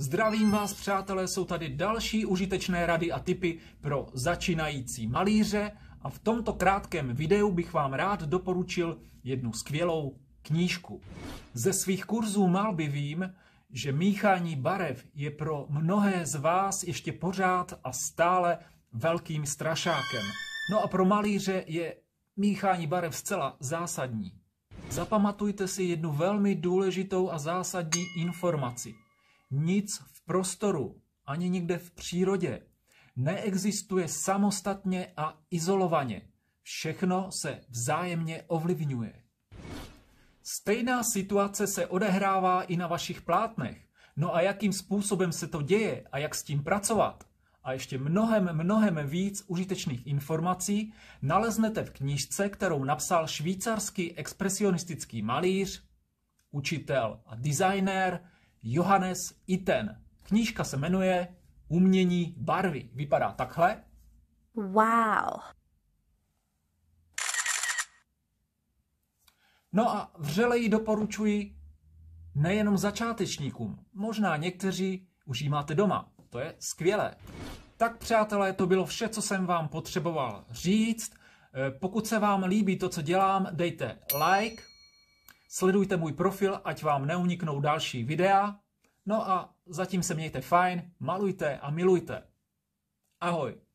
Zdravím vás, přátelé, jsou tady další užitečné rady a tipy pro začínající malíře a v tomto krátkém videu bych vám rád doporučil jednu skvělou knížku. Ze svých kurzů malby vím, že míchání barev je pro mnohé z vás ještě pořád a stále velkým strašákem. No a pro malíře je míchání barev zcela zásadní. Zapamatujte si jednu velmi důležitou a zásadní informaci. Nic v prostoru ani nikde v přírodě neexistuje samostatně a izolovaně. Všechno se vzájemně ovlivňuje. Stejná situace se odehrává i na vašich plátnech. No a jakým způsobem se to děje a jak s tím pracovat? A ještě mnohem, mnohem víc užitečných informací naleznete v knížce, kterou napsal švýcarský expresionistický malíř, učitel a designér Johannes Iten. Knížka se jmenuje Umění barvy. Vypadá takhle. Wow. No a vřele ji doporučuji nejenom začátečníkům. Možná někteří už ji máte doma. To je skvělé. Tak přátelé, to bylo vše, co jsem vám potřeboval říct. Eh, pokud se vám líbí to, co dělám, dejte like, sledujte můj profil, ať vám neuniknou další videa. No a zatím se mějte fajn, malujte a milujte. Ahoj.